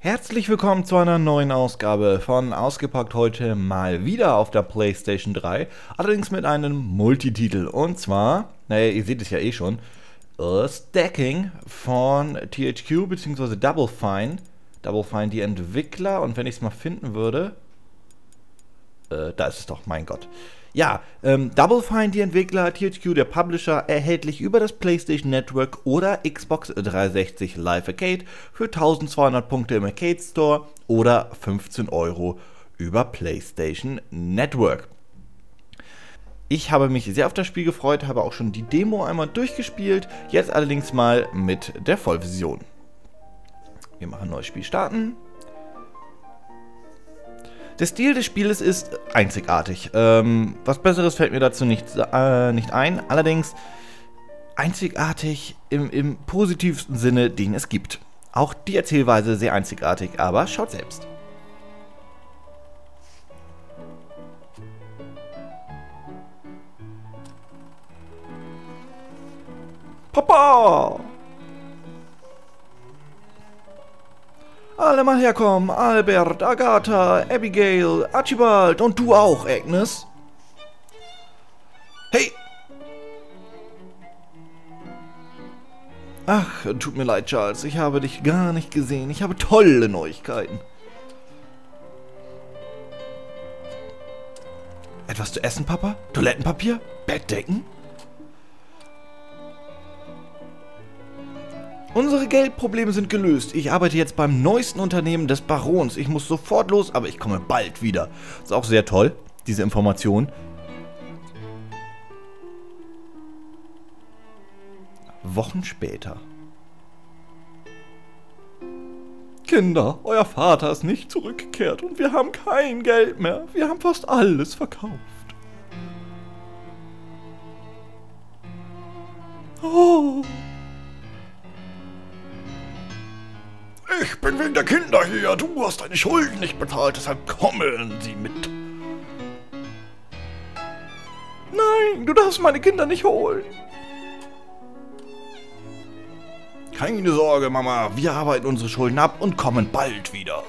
Herzlich willkommen zu einer neuen Ausgabe von Ausgepackt heute mal wieder auf der PlayStation 3, allerdings mit einem Multititel und zwar, naja, ihr seht es ja eh schon, Stacking von THQ bzw. Double Fine. Double Fine die Entwickler und wenn ich es mal finden würde, äh, da ist es doch, mein Gott. Ja, ähm, Double Fine, die Entwickler, THQ, der Publisher, erhältlich über das PlayStation Network oder Xbox 360 Live Arcade für 1200 Punkte im Arcade Store oder 15 Euro über PlayStation Network. Ich habe mich sehr auf das Spiel gefreut, habe auch schon die Demo einmal durchgespielt, jetzt allerdings mal mit der Vollversion. Wir machen neues Spiel starten. Der Stil des Spieles ist einzigartig. Ähm, was Besseres fällt mir dazu nicht, äh, nicht ein. Allerdings einzigartig im, im positivsten Sinne, den es gibt. Auch die Erzählweise sehr einzigartig, aber schaut selbst. Papa! Alle mal herkommen. Albert, Agatha, Abigail, Archibald und du auch, Agnes. Hey! Ach, tut mir leid, Charles. Ich habe dich gar nicht gesehen. Ich habe tolle Neuigkeiten. Etwas zu essen, Papa? Toilettenpapier? Bettdecken? Unsere Geldprobleme sind gelöst. Ich arbeite jetzt beim neuesten Unternehmen des Barons. Ich muss sofort los, aber ich komme bald wieder. Ist auch sehr toll, diese Information. Wochen später. Kinder, euer Vater ist nicht zurückgekehrt und wir haben kein Geld mehr. Wir haben fast alles verkauft. Oh. Ich bin wegen der Kinder hier. Du hast deine Schulden nicht bezahlt, deshalb kommen sie mit. Nein, du darfst meine Kinder nicht holen. Keine Sorge, Mama. Wir arbeiten unsere Schulden ab und kommen bald wieder.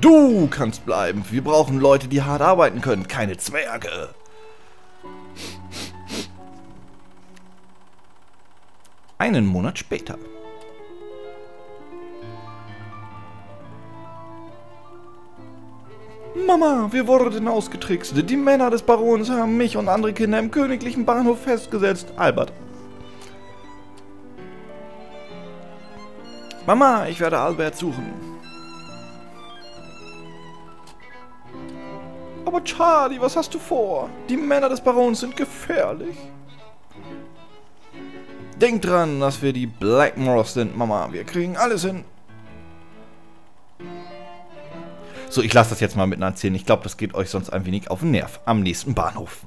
Du kannst bleiben. Wir brauchen Leute, die hart arbeiten können, keine Zwerge. Einen Monat später. Mama, wir wurden ausgetrickst. Die Männer des Barons haben mich und andere Kinder im königlichen Bahnhof festgesetzt. Albert. Mama, ich werde Albert suchen. Aber Charlie, was hast du vor? Die Männer des Barons sind gefährlich. Denk dran, dass wir die Blackmores sind, Mama. Wir kriegen alles hin. So, ich lasse das jetzt mal mitten erzählen. Ich glaube, das geht euch sonst ein wenig auf den Nerv. Am nächsten Bahnhof.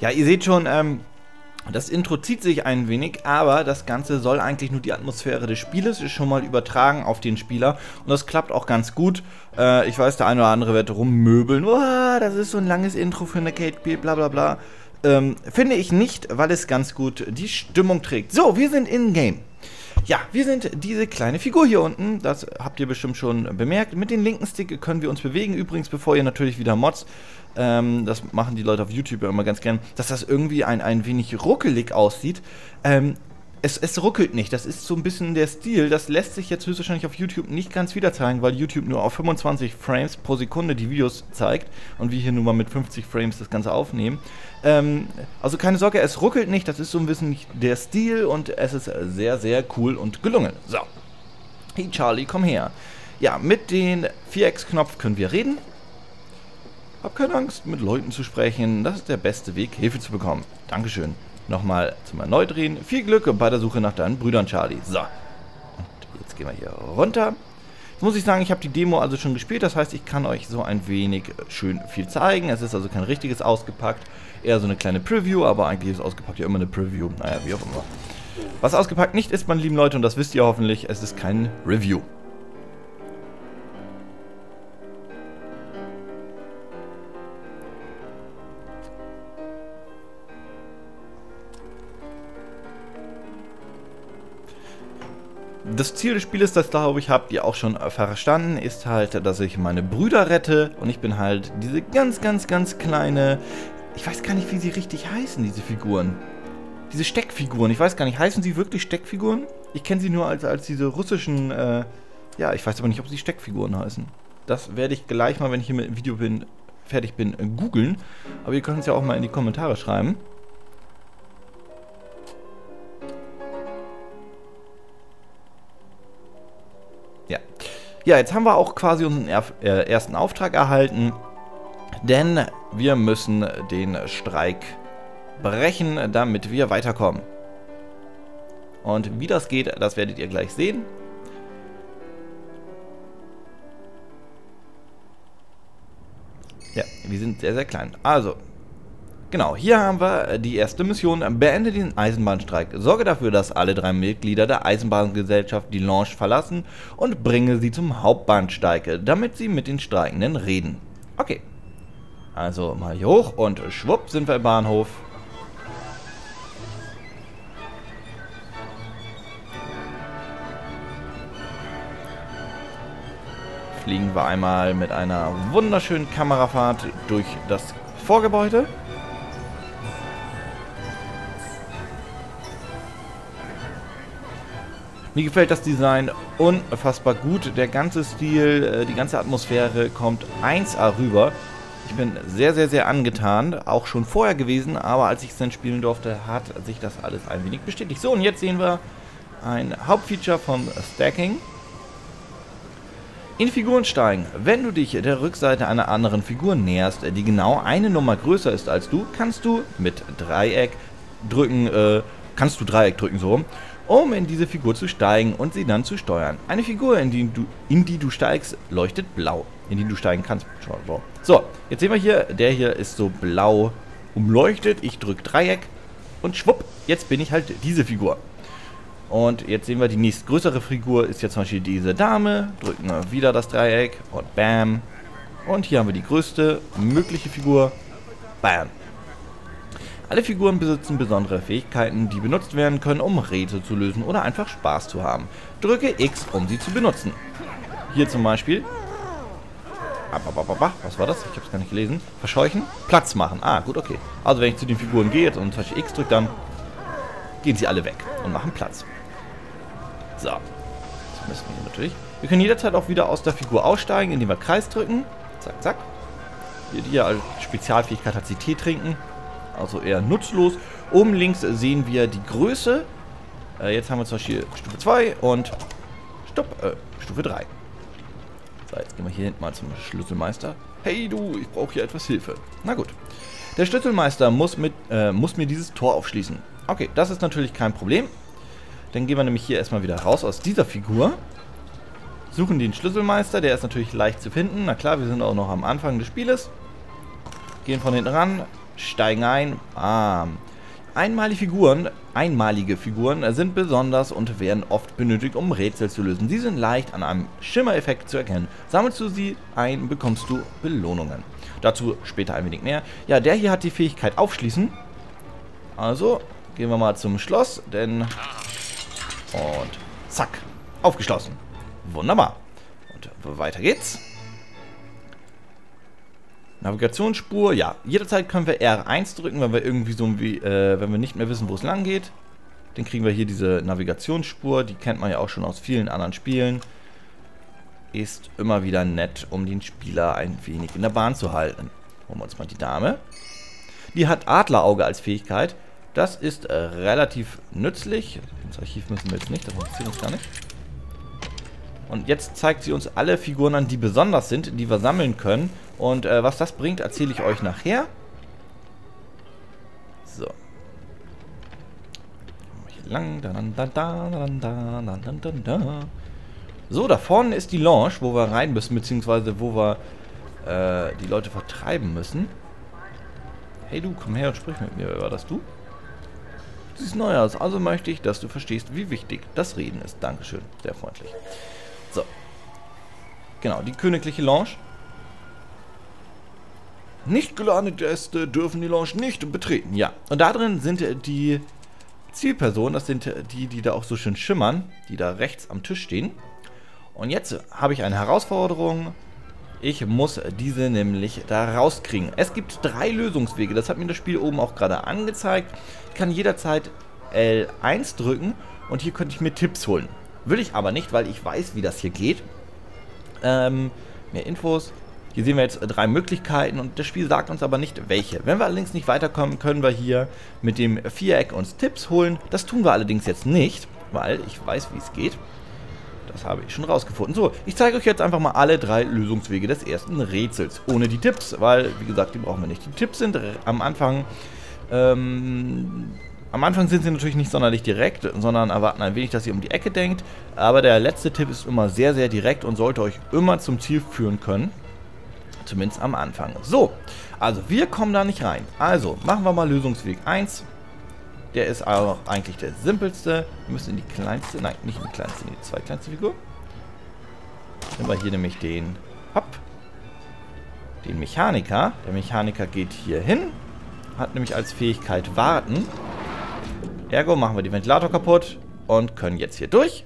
Ja, ihr seht schon, ähm, das Intro zieht sich ein wenig, aber das Ganze soll eigentlich nur die Atmosphäre des Spieles schon mal übertragen auf den Spieler und das klappt auch ganz gut. Äh, ich weiß, der eine oder andere wird rummöbeln, oh, das ist so ein langes Intro für eine Kate-Spiel, bla bla bla. Ähm, finde ich nicht, weil es ganz gut die Stimmung trägt. So, wir sind in-game. Ja, wir sind diese kleine Figur hier unten. Das habt ihr bestimmt schon bemerkt. Mit dem linken Stick können wir uns bewegen. Übrigens, bevor ihr natürlich wieder Mods, ähm, das machen die Leute auf YouTube immer ganz gern, dass das irgendwie ein, ein wenig ruckelig aussieht. Ähm, es, es, ruckelt nicht. Das ist so ein bisschen der Stil. Das lässt sich jetzt höchstwahrscheinlich auf YouTube nicht ganz wieder zeigen, weil YouTube nur auf 25 Frames pro Sekunde die Videos zeigt und wir hier nur mal mit 50 Frames das Ganze aufnehmen. Ähm, also keine Sorge, es ruckelt nicht. Das ist so ein bisschen der Stil und es ist sehr, sehr cool und gelungen. So. Hey Charlie, komm her. Ja, mit den Vierecksknopf können wir reden. Hab keine Angst, mit Leuten zu sprechen. Das ist der beste Weg, Hilfe zu bekommen. Dankeschön nochmal zum Erneudrehen. Viel Glück bei der Suche nach deinen Brüdern, Charlie. So. Und jetzt gehen wir hier runter. Jetzt muss ich sagen, ich habe die Demo also schon gespielt. Das heißt, ich kann euch so ein wenig schön viel zeigen. Es ist also kein richtiges ausgepackt. Eher so eine kleine Preview, aber eigentlich ist ausgepackt ja immer eine Preview. Naja, wie auch immer. Was ausgepackt nicht ist, meine lieben Leute, und das wisst ihr hoffentlich, es ist kein Review. Das Ziel des Spieles, das glaube ich habt ihr auch schon verstanden, ist halt, dass ich meine Brüder rette und ich bin halt diese ganz, ganz, ganz kleine, ich weiß gar nicht, wie sie richtig heißen, diese Figuren. Diese Steckfiguren, ich weiß gar nicht, heißen sie wirklich Steckfiguren? Ich kenne sie nur als, als diese russischen, äh, ja, ich weiß aber nicht, ob sie Steckfiguren heißen. Das werde ich gleich mal, wenn ich hier mit dem Video bin, fertig bin, googeln. Aber ihr könnt es ja auch mal in die Kommentare schreiben. Ja, jetzt haben wir auch quasi unseren er äh, ersten Auftrag erhalten, denn wir müssen den Streik brechen, damit wir weiterkommen. Und wie das geht, das werdet ihr gleich sehen. Ja, wir sind sehr, sehr klein. Also, Genau, hier haben wir die erste Mission. Beende den Eisenbahnstreik. Sorge dafür, dass alle drei Mitglieder der Eisenbahngesellschaft die Lounge verlassen und bringe sie zum Hauptbahnsteig, damit sie mit den Streikenden reden. Okay. Also mal hier hoch und schwupp sind wir im Bahnhof. Fliegen wir einmal mit einer wunderschönen Kamerafahrt durch das Vorgebäude. Mir gefällt das Design unfassbar gut. Der ganze Stil, äh, die ganze Atmosphäre kommt 1A rüber. Ich bin sehr, sehr, sehr angetan. Auch schon vorher gewesen, aber als ich es dann spielen durfte, hat sich das alles ein wenig bestätigt. So, und jetzt sehen wir ein Hauptfeature von Stacking. In Figuren steigen. Wenn du dich der Rückseite einer anderen Figur näherst, die genau eine Nummer größer ist als du, kannst du mit Dreieck drücken, äh, kannst du Dreieck drücken so rum um in diese Figur zu steigen und sie dann zu steuern. Eine Figur, in die du, in die du steigst, leuchtet blau. In die du steigen kannst. So, jetzt sehen wir hier, der hier ist so blau umleuchtet. Ich drücke Dreieck und schwupp, jetzt bin ich halt diese Figur. Und jetzt sehen wir, die nächstgrößere Figur ist jetzt zum Beispiel diese Dame. Drücken wir wieder das Dreieck und bam. Und hier haben wir die größte mögliche Figur. Bam. Alle Figuren besitzen besondere Fähigkeiten, die benutzt werden können, um Rätsel zu lösen oder einfach Spaß zu haben. Drücke X, um sie zu benutzen. Hier zum Beispiel. Was war das? Ich habe es gar nicht gelesen. Verscheuchen. Platz machen. Ah, gut, okay. Also wenn ich zu den Figuren gehe und zum Beispiel X drücke, dann gehen sie alle weg und machen Platz. So. Das müssen wir natürlich. Wir können jederzeit auch wieder aus der Figur aussteigen, indem wir Kreis drücken. Zack, zack. Hier, die als Spezialfähigkeit hat sie Tee trinken also eher nutzlos. Oben links sehen wir die Größe. Äh, jetzt haben wir zum Beispiel Stufe 2 und Stopp, äh, Stufe 3. So, jetzt gehen wir hier hinten mal zum Schlüsselmeister. Hey du, ich brauche hier etwas Hilfe. Na gut. Der Schlüsselmeister muss, mit, äh, muss mir dieses Tor aufschließen. Okay, das ist natürlich kein Problem. Dann gehen wir nämlich hier erstmal wieder raus aus dieser Figur. Suchen den Schlüsselmeister, der ist natürlich leicht zu finden. Na klar, wir sind auch noch am Anfang des Spieles. Gehen von hinten ran, steigen ein. Ah. Einmalige Figuren, einmalige Figuren sind besonders und werden oft benötigt, um Rätsel zu lösen. Sie sind leicht an einem Schimmereffekt zu erkennen. Sammelst du sie ein, bekommst du Belohnungen. Dazu später ein wenig mehr. Ja, der hier hat die Fähigkeit Aufschließen. Also, gehen wir mal zum Schloss, denn... Und Zack. Aufgeschlossen. Wunderbar. Und weiter geht's. Navigationsspur, ja. Jederzeit können wir R1 drücken, wenn wir irgendwie so äh, wenn wir nicht mehr wissen, wo es lang geht. Dann kriegen wir hier diese Navigationsspur, die kennt man ja auch schon aus vielen anderen Spielen. Ist immer wieder nett, um den Spieler ein wenig in der Bahn zu halten. Holen wir uns mal die Dame. Die hat Adlerauge als Fähigkeit. Das ist äh, relativ nützlich. Ins Archiv müssen wir jetzt nicht, das interessiert uns gar nicht. Und jetzt zeigt sie uns alle Figuren an, die besonders sind, die wir sammeln können. Und äh, was das bringt, erzähle ich euch nachher. So. Lang. So, da vorne ist die Lounge, wo wir rein müssen, beziehungsweise wo wir äh, die Leute vertreiben müssen. Hey du, komm her und sprich mit mir. War das du? Du siehst neu aus, also möchte ich, dass du verstehst, wie wichtig das Reden ist. Dankeschön, sehr freundlich. Genau, die königliche Lounge. Nicht geladene Gäste dürfen die Lounge nicht betreten. Ja, und da drin sind die Zielpersonen, das sind die, die da auch so schön schimmern, die da rechts am Tisch stehen. Und jetzt habe ich eine Herausforderung. Ich muss diese nämlich da rauskriegen. Es gibt drei Lösungswege. Das hat mir das Spiel oben auch gerade angezeigt. Ich kann jederzeit L1 drücken und hier könnte ich mir Tipps holen. Will ich aber nicht, weil ich weiß, wie das hier geht. Ähm, mehr Infos. Hier sehen wir jetzt drei Möglichkeiten und das Spiel sagt uns aber nicht welche. Wenn wir allerdings nicht weiterkommen, können wir hier mit dem Viereck uns Tipps holen. Das tun wir allerdings jetzt nicht, weil ich weiß, wie es geht. Das habe ich schon rausgefunden. So, ich zeige euch jetzt einfach mal alle drei Lösungswege des ersten Rätsels. Ohne die Tipps, weil, wie gesagt, die brauchen wir nicht. Die Tipps sind am Anfang ähm, am Anfang sind sie natürlich nicht sonderlich direkt, sondern erwarten ein wenig, dass ihr um die Ecke denkt. Aber der letzte Tipp ist immer sehr, sehr direkt und sollte euch immer zum Ziel führen können. Zumindest am Anfang. So, also wir kommen da nicht rein. Also, machen wir mal Lösungsweg 1. Der ist auch eigentlich der simpelste. Wir müssen in die kleinste, nein, nicht in die kleinste, in die zweitkleinste Figur. Nehmen wir hier nämlich den, hopp, den Mechaniker. Der Mechaniker geht hier hin, hat nämlich als Fähigkeit Warten. Ergo machen wir die Ventilator kaputt und können jetzt hier durch.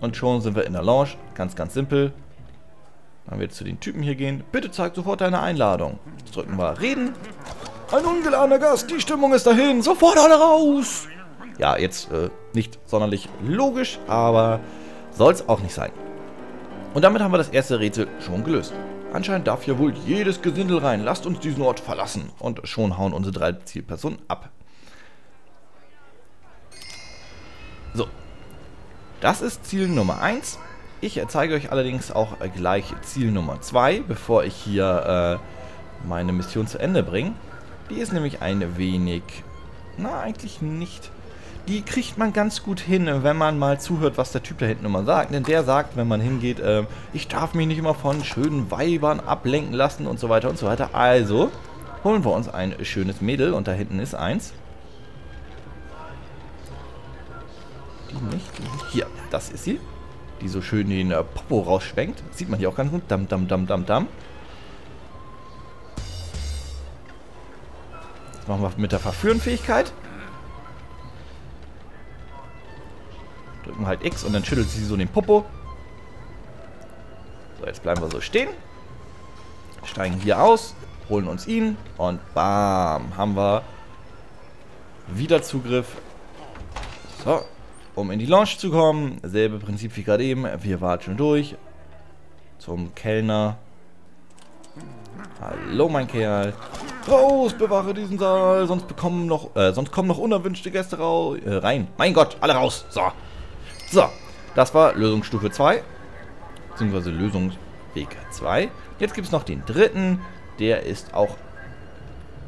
Und schon sind wir in der Lounge. Ganz, ganz simpel. Dann wir zu den Typen hier gehen. Bitte zeig sofort deine Einladung. Jetzt drücken wir Reden. Ein ungeladener Gast, die Stimmung ist dahin. Sofort alle raus. Ja, jetzt äh, nicht sonderlich logisch, aber soll es auch nicht sein. Und damit haben wir das erste Rätsel schon gelöst. Anscheinend darf hier wohl jedes Gesindel rein. Lasst uns diesen Ort verlassen. Und schon hauen unsere drei Zielpersonen ab. So. Das ist Ziel Nummer 1. Ich zeige euch allerdings auch gleich Ziel Nummer 2, bevor ich hier äh, meine Mission zu Ende bringe. Die ist nämlich ein wenig... Na, eigentlich nicht. Die kriegt man ganz gut hin, wenn man mal zuhört, was der Typ da hinten immer sagt. Denn der sagt, wenn man hingeht, äh, ich darf mich nicht immer von schönen Weibern ablenken lassen und so weiter und so weiter. Also holen wir uns ein schönes Mädel und da hinten ist eins. Das ist sie. Die so schön den äh, Popo rausschwenkt. Sieht man hier auch ganz gut. Dam, dam, dam, dam, dam. Das machen wir mit der Verführenfähigkeit. Drücken halt X und dann schüttelt sie so den Popo. So, jetzt bleiben wir so stehen. Steigen hier aus, holen uns ihn und bam, haben wir wieder Zugriff. So, um in die Lounge zu kommen, selbe Prinzip wie gerade eben. Wir watschen durch zum Kellner. Hallo, mein Kerl. Raus, bewache diesen Saal, sonst bekommen noch, äh, sonst kommen noch unerwünschte Gäste raus, äh, rein. Mein Gott, alle raus. So. So, das war Lösungsstufe 2. Beziehungsweise Lösungsweg 2. Jetzt gibt es noch den dritten. Der ist auch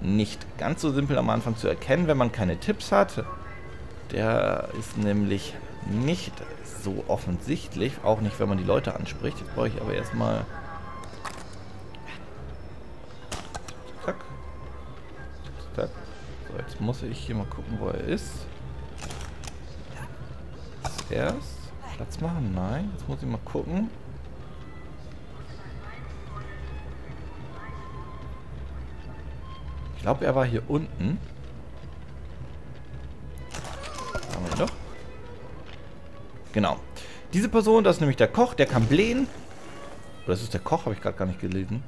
nicht ganz so simpel am Anfang zu erkennen, wenn man keine Tipps hat. Der ist nämlich nicht so offensichtlich, auch nicht, wenn man die Leute anspricht. Jetzt brauche ich aber erstmal... Zack. Zack. So, jetzt muss ich hier mal gucken, wo er ist. Zuerst Platz machen? Nein. Jetzt muss ich mal gucken. Ich glaube, er war hier unten. Genau. Diese Person, das ist nämlich der Koch, der kann blähen. Oder ist es der Koch? Habe ich gerade gar nicht gelesen.